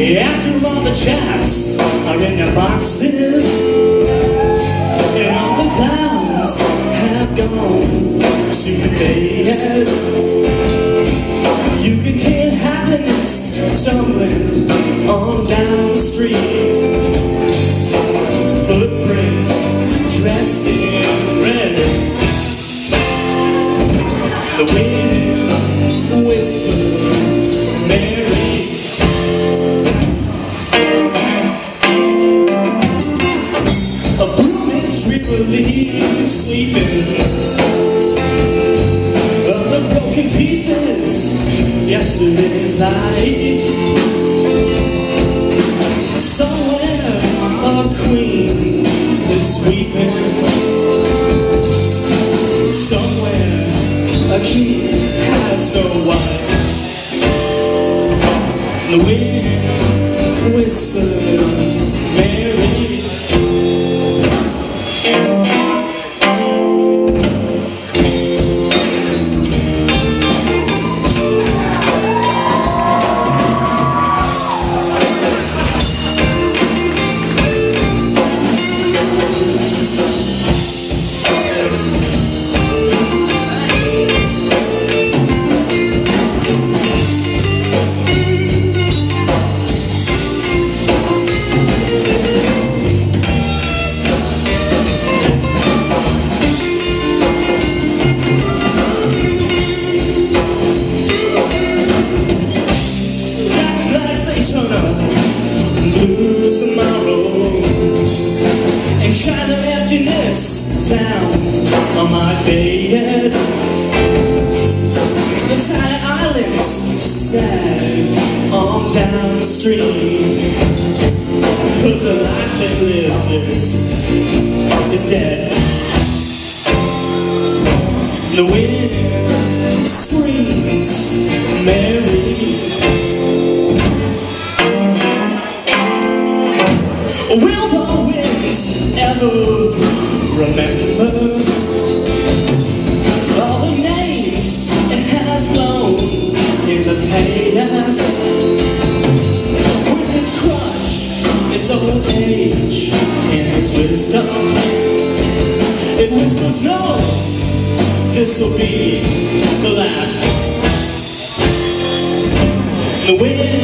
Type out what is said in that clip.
After all the chaps are in their boxes. And all the clowns have gone to bed. You can hear happiness stumbling on down the street sleeping the broken pieces Yesterday's life Somewhere a queen is Somewhere a king has no wife The wind whispers and shine the emptiness down on my bed. The tiny islands sag on down the cause the life they live is, is dead. The wind screams, Mary. Ever remember all the names it has blown in the past? With its crush, its old age, and its wisdom, it whispers, no, this'll be the last. The wind